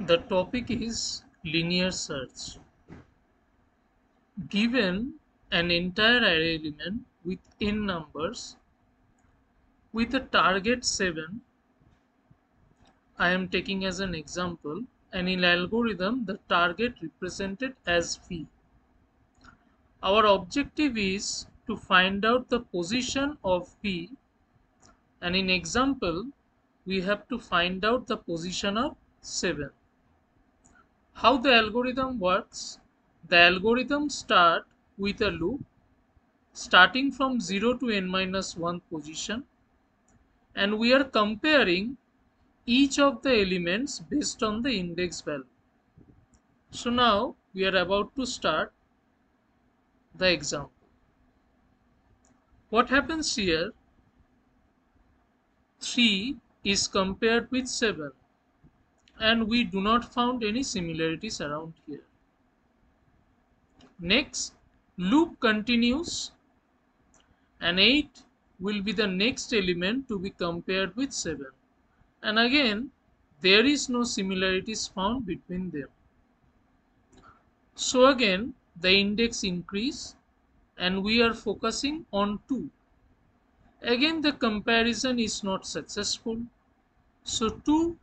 The topic is linear search. Given an entire array element with n numbers with a target 7, I am taking as an example, and in algorithm the target represented as v. Our objective is to find out the position of v and in example we have to find out the position of 7. How the algorithm works? The algorithm start with a loop starting from 0 to n minus 1 position and we are comparing each of the elements based on the index value. So now we are about to start the example. What happens here? 3 is compared with 7 and we do not found any similarities around here. Next, loop continues and 8 will be the next element to be compared with 7 and again there is no similarities found between them. So again the index increase and we are focusing on 2. Again the comparison is not successful. So 2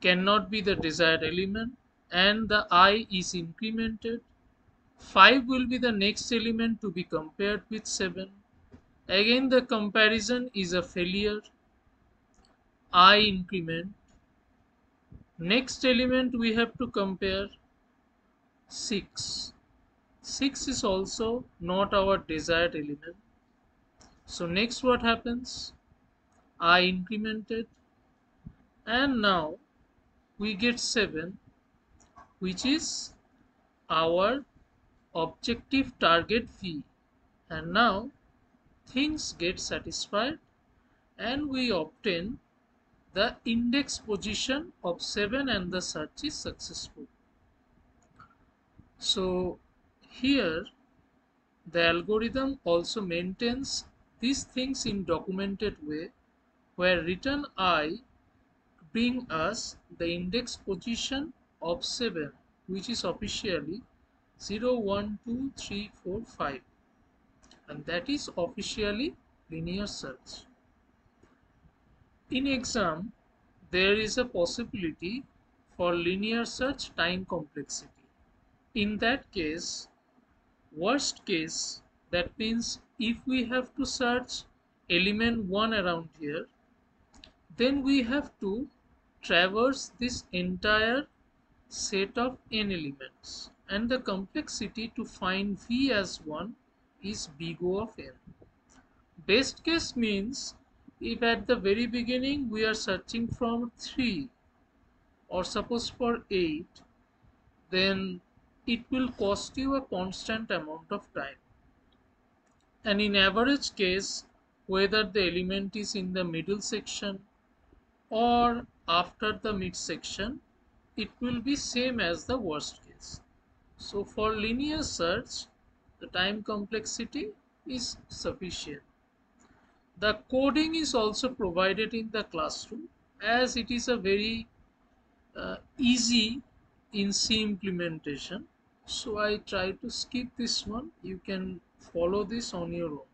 cannot be the desired element and the i is incremented. 5 will be the next element to be compared with 7. Again the comparison is a failure. i increment. Next element we have to compare 6. 6 is also not our desired element. So next what happens? i incremented and now we get 7 which is our objective target V and now things get satisfied and we obtain the index position of 7 and the search is successful. So here the algorithm also maintains these things in documented way where return i bring us the index position of 7 which is officially 0 1 2 3 4 5 and that is officially linear search. In exam there is a possibility for linear search time complexity. In that case worst case that means if we have to search element 1 around here then we have to traverse this entire set of n elements and the complexity to find v as 1 is big O of n. Best case means if at the very beginning we are searching from 3 or suppose for 8 then it will cost you a constant amount of time and in average case whether the element is in the middle section or after the midsection it will be same as the worst case. So for linear search the time complexity is sufficient. The coding is also provided in the classroom as it is a very uh, easy in C implementation. So I try to skip this one. You can follow this on your own